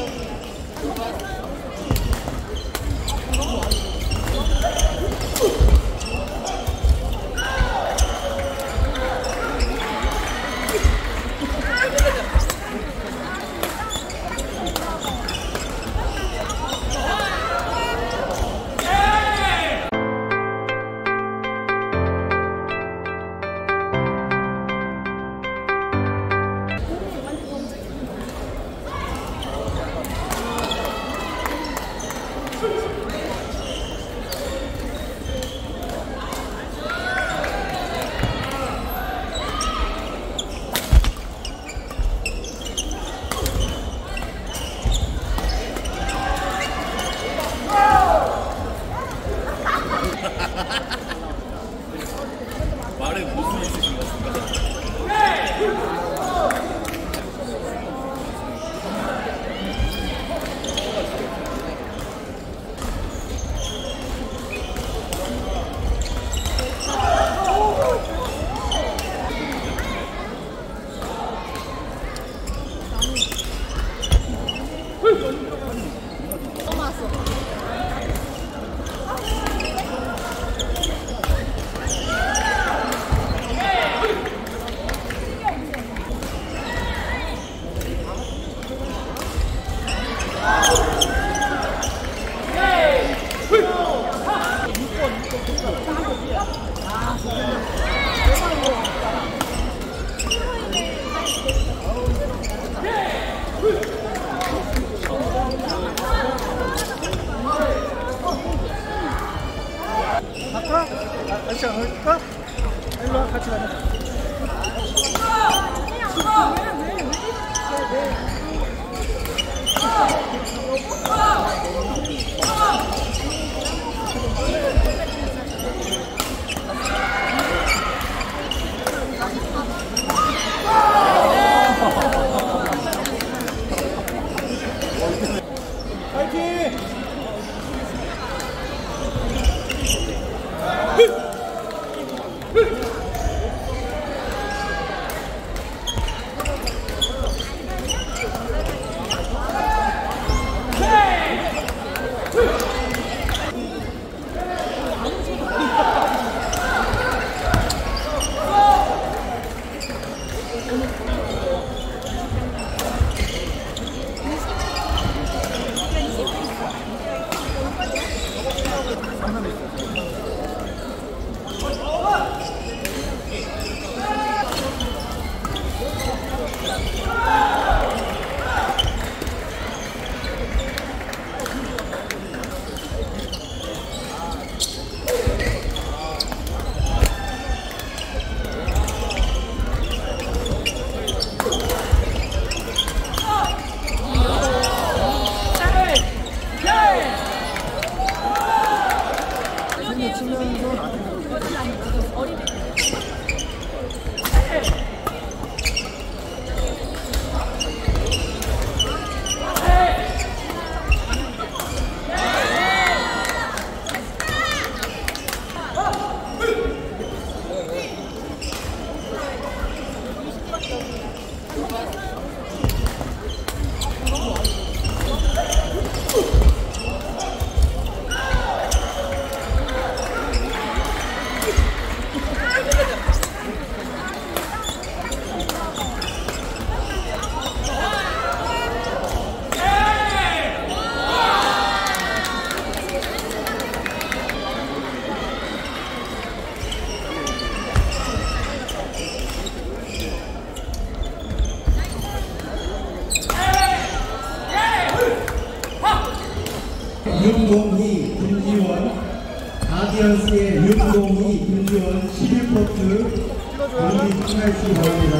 Thank you. 일로 와, 같이 가자. 파이 윤동희, 가디언스의 윤동희, 김지원 11포트 경기 참가해 주시기 바랍니다.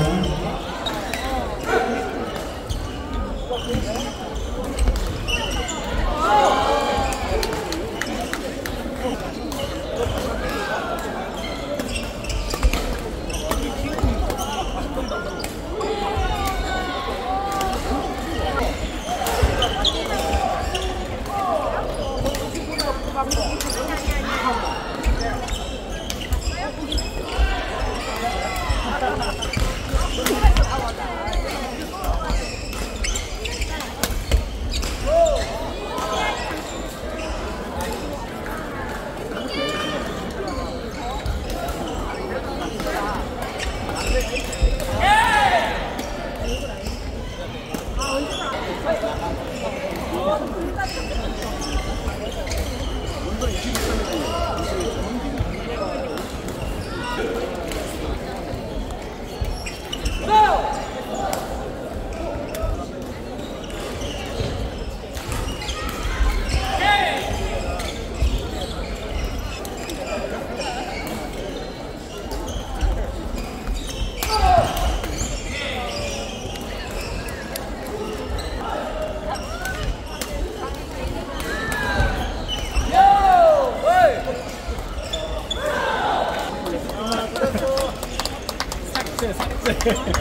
빡세.